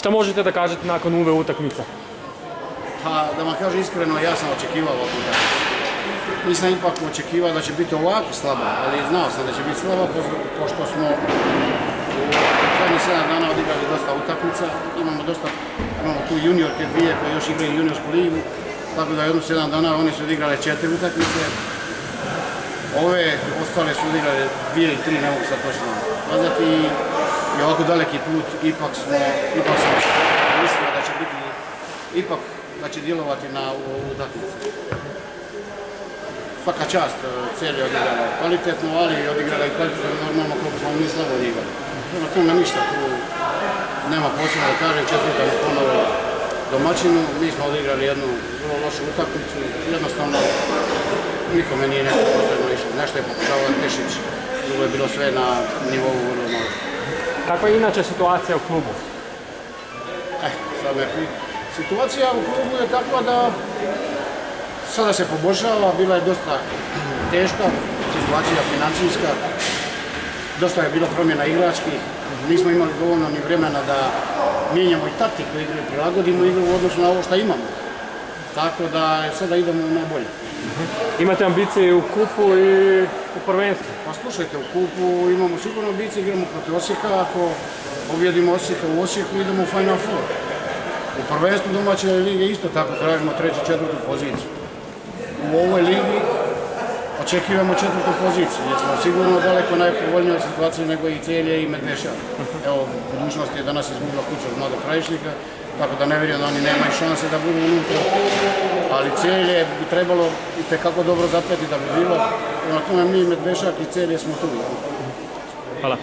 Šta možete da kažete nakon ove utakmice? Pa, da vam kažem iskreno, ja sam očekivao ovakvu utakmicu. Nisam ipak očekivao da će biti ovako slaba, ali znao sam da će biti slaba, po- pošto smo u zadnjih 7 dana odigrali dosta utakmica. Imamo dosta, imamo tu juniorke dvije koje još igraju juniorsku ligu, tako da jedno 7 dana oni su odigrali četiri utakmice. Ove ostale su odigrali dvije ili tri, ne mogu sad točno kazati. I ovako daleki put ipak smo, ipak smo mislili da će biti, ipak da će djelovati na ovu utakmicu. Svaka čast, e, cijeli je odigrala kvalitetno, ali je odigrala i kvalitetno normalno koliko smo mi slabo odigrali. Prema tome ništa, tu nema posebno da kažem, čestitamo ponovo domaćinu, mi smo odigrali jednu vrlo lošu utakmicu, jednostavno nikome nije nešto posebno išlo. Nešto je pokušavao Tešić, drugo je bilo sve na nivou vrlo. Kakva je inače situacija u klubu? Eh, sad pi- Situacija u klubu je takva da sada se poboljšava, bila je dosta teška situacija financijska, dosta je bilo promjena igračkih, nismo imali dovoljno ni vremena da mijenjamo i taktiku igre, prilagodimo igru u odnosu na ovo što imamo. Tako da sada idemo na bolje. Imate ambicije u kupu i u prvenstvu. Pa slušajte, u kupu imamo sigurno ambicije, igramo protiv Osijeka, ako pobjedimo Osijeka u Osijeku idemo u Final Four. U prvenstvu domaće lige isto tako tražimo treću, četvrtu poziciju. U ovoj očekujemo četvrtu poziciju, jer smo sigurno daleko najpovoljnijoj situaciji nego i Celje i Medvešar. Evo, budućnost je danas izgubila kuću od mladog krajišnika, tako da ne vjerujem da oni nemaju šanse da budu unutra. Ali Celje bi trebalo i tekako dobro zapeti da bi bilo. Prema tome mi Medvešak i Celje smo tu. Hvala.